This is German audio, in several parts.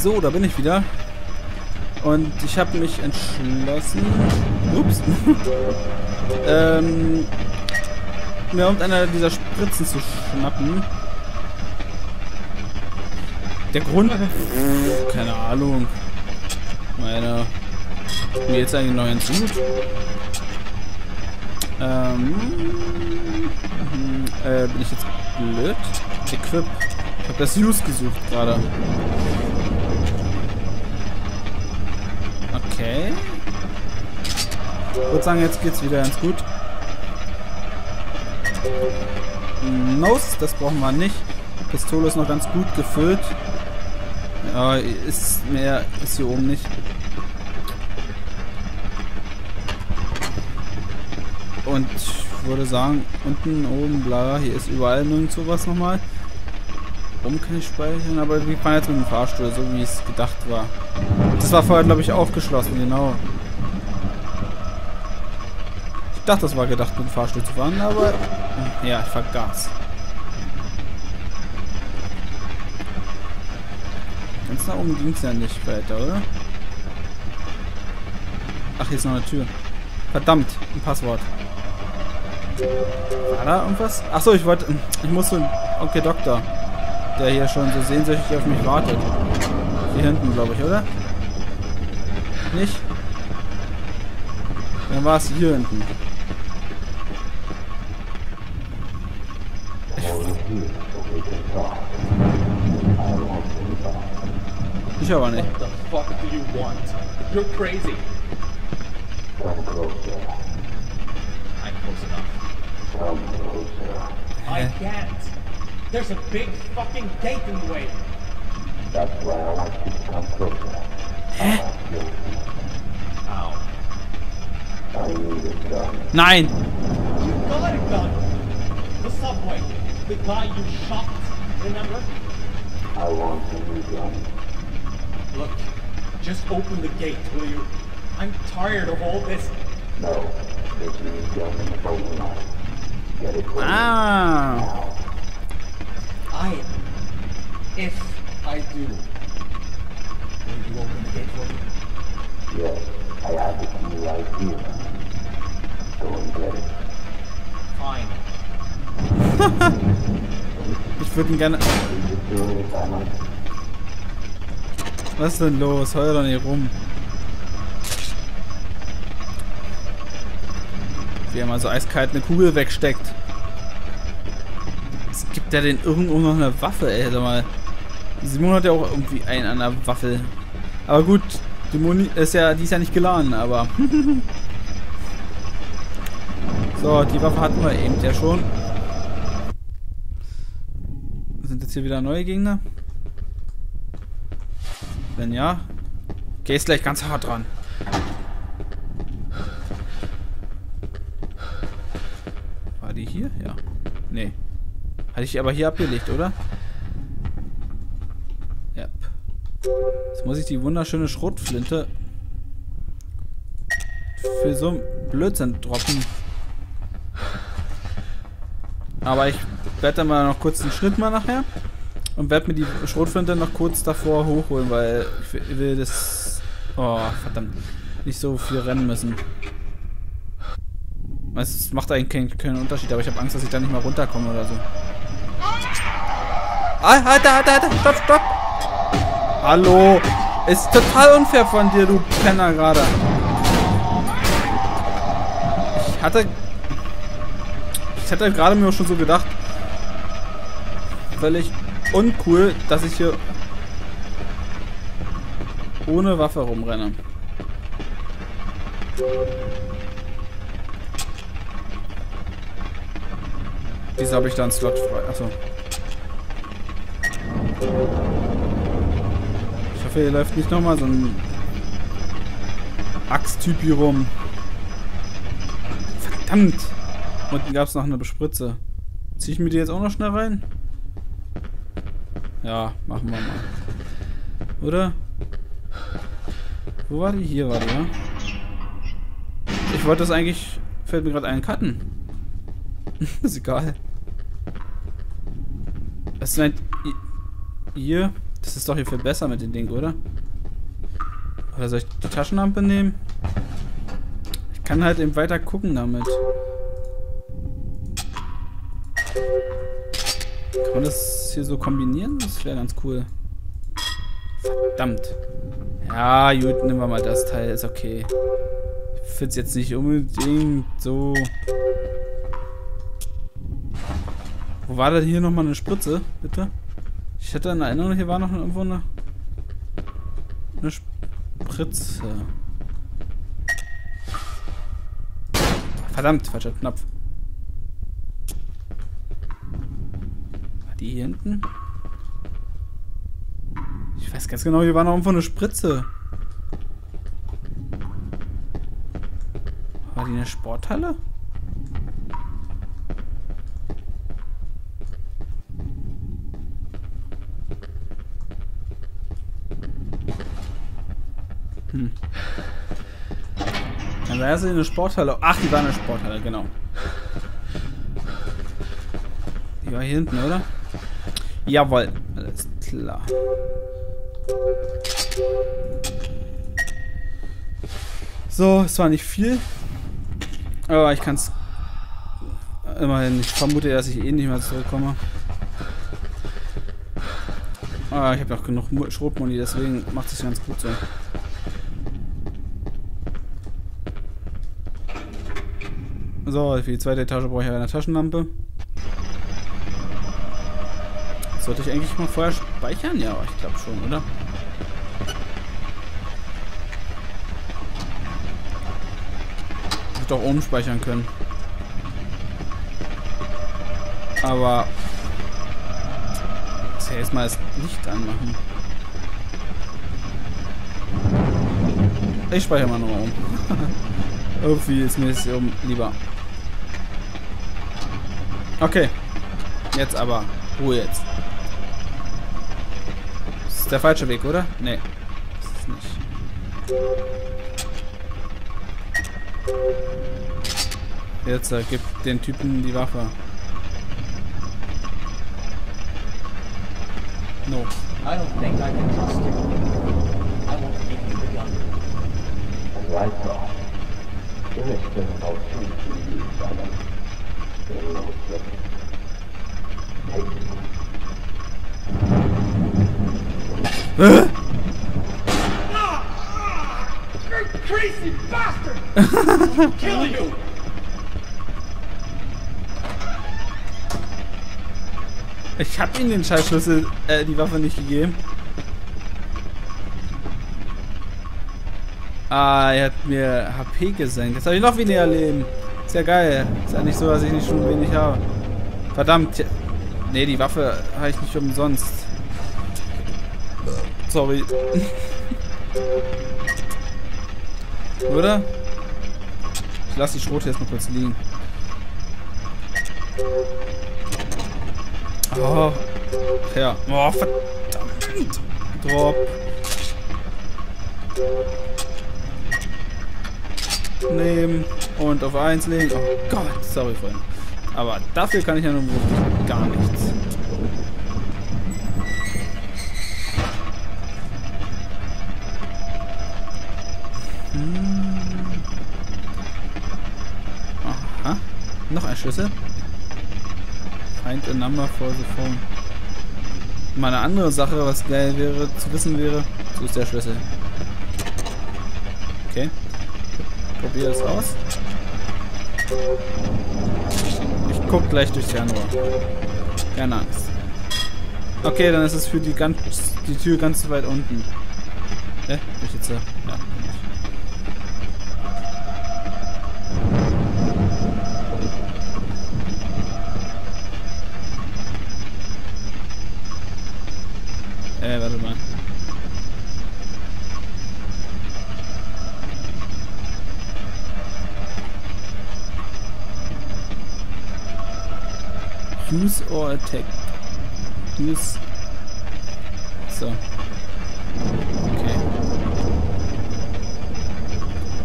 So, da bin ich wieder. Und ich habe mich entschlossen, ups, ähm, mir irgendeiner dieser Spritzen zu schnappen. Der Grund, keine Ahnung. Meine, mir jetzt einen neuen Suit. Ähm, äh, bin ich jetzt blöd? Equip. Ich habe das Use gesucht gerade. Okay. Ich würde sagen, jetzt geht's wieder ganz gut. Nose, das brauchen wir nicht. Pistole ist noch ganz gut gefüllt. Ja, ist mehr ist hier oben nicht. Und ich würde sagen, unten, oben, bla, hier ist überall nirgendwo was nochmal. Oben kann ich speichern, aber wir fahren jetzt mit dem Fahrstuhl, so wie es gedacht war. Das war vorher, glaube ich, auch geschlossen, genau. Ich dachte, das war gedacht, mit dem Fahrstuhl zu fahren, aber... Ja, ich vergaß. Ganz nach oben ging es ja nicht weiter, oder? Ach, hier ist noch eine Tür. Verdammt, ein Passwort. War da irgendwas? Achso, ich wollte... Ich musste... Okay, Doktor. Der hier schon so sehnsüchtig auf mich wartet. Hier hinten, glaube ich, oder? Nicht? Dann war es hier hinten. Ich aber nicht. What the fuck do you want? You're crazy. Come closer. I'm close enough. Come closer. I can't. There's a big fucking gate in the way. That's why I want you to come closer. Ow. I need it done. Nein! You got it done. The subway. The guy you shot. Remember? I want to new gun. Look, just open the gate, will you? I'm tired of all this. No. This means done in the boat line. Get it ready. Ah! I. If I do. Will you open the gate for me? Yes, I have the key right here. Go and get it. Fine. Ich würde ihn gerne... Was ist denn los? Heul doch nicht rum. Wie er mal so eiskalt eine Kugel wegsteckt. Es gibt ja den irgendwo noch eine Waffe, ey. Sag mal. Simon hat ja auch irgendwie einen an der Waffe. Aber gut, die Muni ist ja, die ist ja nicht geladen, aber. so, die Waffe hatten wir eben ja schon. Sind jetzt hier wieder neue Gegner? Wenn ja, gehst gleich ganz hart dran. War die hier? Ja. Nee. Hatte ich aber hier abgelegt, oder? Yep. Jetzt muss ich die wunderschöne Schrotflinte für so einen Blödsinn droppen. Aber ich werde dann mal noch kurz einen Schnitt mal nachher. Und werde mir die Schrotflinte noch kurz davor hochholen, weil ich will das... Oh, verdammt. Nicht so viel rennen müssen. Es macht eigentlich keinen, Unterschied, aber ich habe Angst, dass ich da nicht mal runterkomme oder so. Ah, Alter, Alter, Alter, stopp, stopp! Hallo! Ist total unfair von dir, du Penner gerade. Ich hatte... Ich hatte gerade mir schon so gedacht, völlig uncool, dass ich hier ohne Waffe rumrenne. Wieso habe ich da einen Slot frei? Achso. Hoffe, hier läuft nicht nochmal so ein Axttyp hier rum. Verdammt! Unten gab es noch eine Bespritze. Ziehe ich mir die jetzt auch noch schnell rein? Ja, machen wir mal. Oder? Wo war die? Hier war die, ja? Ich wollte das eigentlich... Fällt mir gerade ein, cutten. ist egal. Es ein... Hier. Das ist doch hier viel besser mit dem Ding, oder? Oder soll ich die Taschenlampe nehmen? Ich kann halt eben weiter gucken damit. Kann man das hier so kombinieren? Das wäre ganz cool. Verdammt. Ja, gut, nehmen wir mal das Teil. Ist okay. Ich finde es jetzt nicht unbedingt so... Wo war denn hier nochmal eine Spritze, bitte? Ich hätte in Erinnerung, hier war noch irgendwo eine... Eine Spritze. Verdammt, falscher Knopf. War die hier hinten? Ich weiß ganz genau, hier war noch irgendwo eine Spritze. War die eine Sporthalle? Dann wäre sie eine Sporthalle. Ach, die war eine Sporthalle, genau. Die war hier hinten, oder? Jawohl, alles klar. So, es war nicht viel. Aber ich kann es immerhin. Ich vermute, dass ich eh nicht mehr zurückkomme. Ah, ich habe noch genug Schrotmoni, deswegen macht es ganz gut so. So, für die zweite Etage brauche ich eine Taschenlampe. Sollte ich eigentlich mal vorher speichern? Ja, ich glaube schon, oder? Ich doch oben speichern können. Aber ich ja jetzt mal das Licht anmachen. Ich speichere mal nochmal um. Irgendwie ist mir das hier oben lieber. Okay. Jetzt aber. Ruhe jetzt. Das ist der falsche Weg, oder? Nee. Das ist nicht. Jetzt äh, gib den Typen die Waffe. No. I don't think I can trust you. I won't give you the gun. Right off. There is still about two to you, Ich hab ihm den Scheißschlüssel, äh, die Waffe nicht gegeben. Ah, er hat mir HP gesenkt. Jetzt habe ich noch weniger Leben. Ist ja geil. Ist ja nicht so, dass ich nicht schon wenig habe. Verdammt. Nee, die Waffe habe ich nicht umsonst. Sorry. Oder? Ich lasse die Schrote jetzt mal kurz liegen. Oh. Ja. Oh, verdammt. Drop. Nehmen und auf 1 legen. Oh Gott, sorry, Freunde. Aber dafür kann ich ja nun gar nichts. Hm. Aha. Noch ein Schlüssel. Find a number for the phone. Mal eine andere Sache, was geil wäre, zu wissen wäre, so ist der Schlüssel. Okay. Probier es aus. Ich guck gleich durchs Januar. Keine Angst. Okay, dann ist es für die ganz die Tür ganz weit unten. Hä? Bin ich jetzt da? Ja. Äh, warte mal. Use or attack. Use. So. Okay.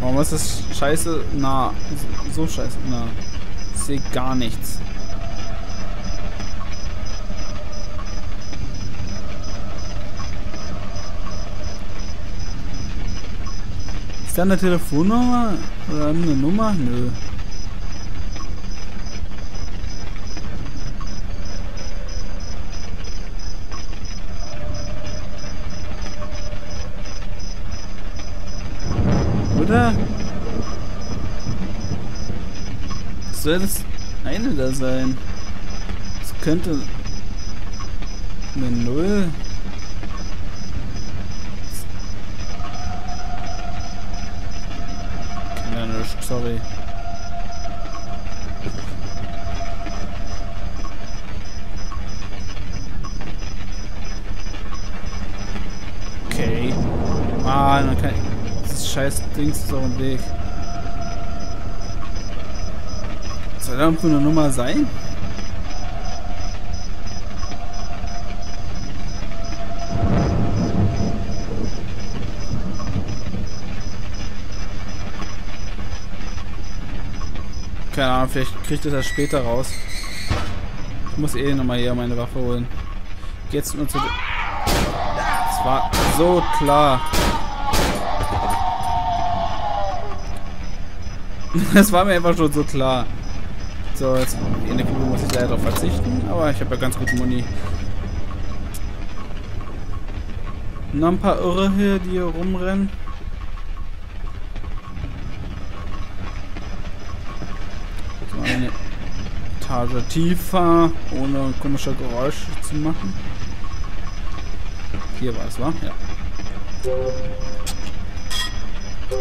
Oh, Warum ist das scheiße? nah? so scheiße. nah. Ich sehe gar nichts. Ist da eine Telefonnummer? Oder eine Nummer? Nö. Soll das eine da sein? Das könnte eine Null. Ja, nicht, sorry. Okay. Ah, dann kann ich. Das scheiß Dings ist auf dem Weg. Soll da irgendwo eine Nummer sein? Keine Ahnung, vielleicht kriegt es das später raus. Ich muss eh nochmal hier meine Waffe holen. Geht's nur zu... Es war so klar. Das war mir einfach schon so klar. So, jetzt in der Kugel muss ich leider darauf verzichten, aber ich habe ja ganz gute Muni. Noch ein paar Irre hier, die hier rumrennen. So eine Etage tiefer, ohne komische Geräusche zu machen. Hier war es, wa? Ja.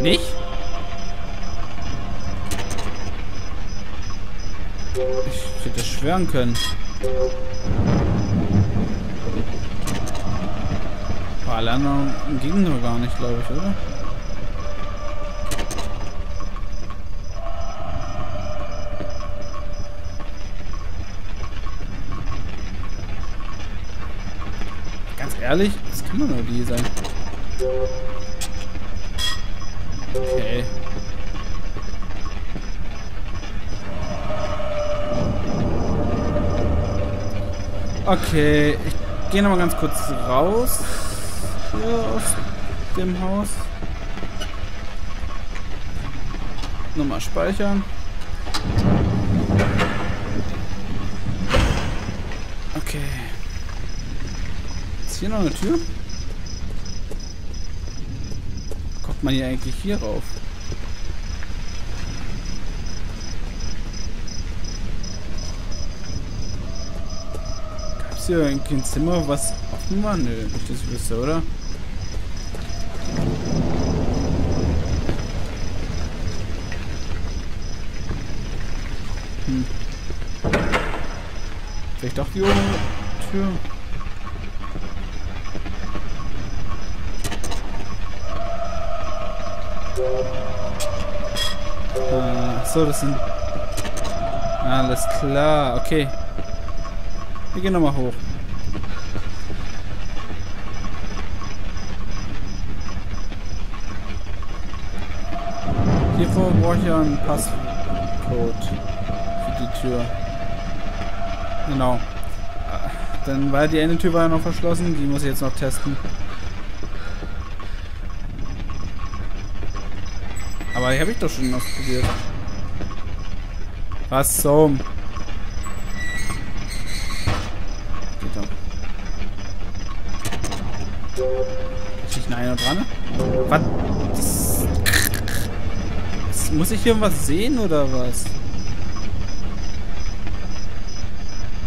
Nicht? Ich hätte schwören können. Anderen ging nur gar nicht, glaube ich, oder? Ganz ehrlich, das kann doch nur die sein. Okay, ich gehe nochmal ganz kurz raus. Hier aus dem Haus. Nochmal speichern. Okay. Ist hier noch eine Tür? Kommt man hier eigentlich hier rauf? Gab's hier irgendwie ein Zimmer, was offen war? Nö, nicht, dass ich wüsste, oder? Hm. Vielleicht doch die obere Tür? Ah, so, das sind... Alles klar, okay. Wir gehen nochmal hoch. Hiervor brauche ich ja einen Passcode für die Tür. Genau. Dann war die eine Tür war ja noch verschlossen, die muss ich jetzt noch testen. Aber die habe ich doch schon ausprobiert. Was zum? Geht doch. Ist nicht eine dran? Was? Das, muss ich hier was sehen oder was?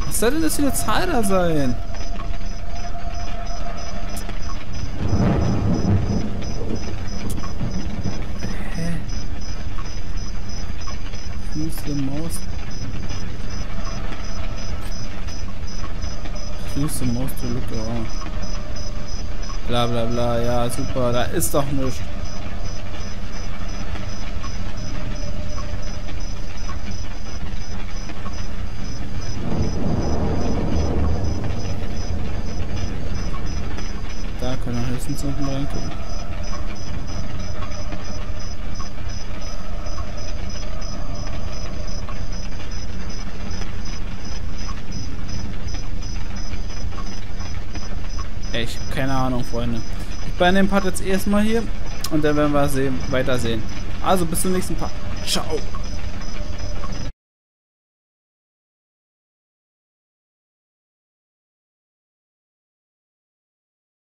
Was soll denn das für eine Zahl da sein? Use the mouse. Use the mouse to look around. Bla bla bla, ja super, da ist doch nichts. Da können wir höchstens unten reingucken. Keine Ahnung, Freunde. Ich bin dem Part jetzt erstmal hier. Und dann werden wir sehen, weitersehen. Also bis zum nächsten Part. Ciao.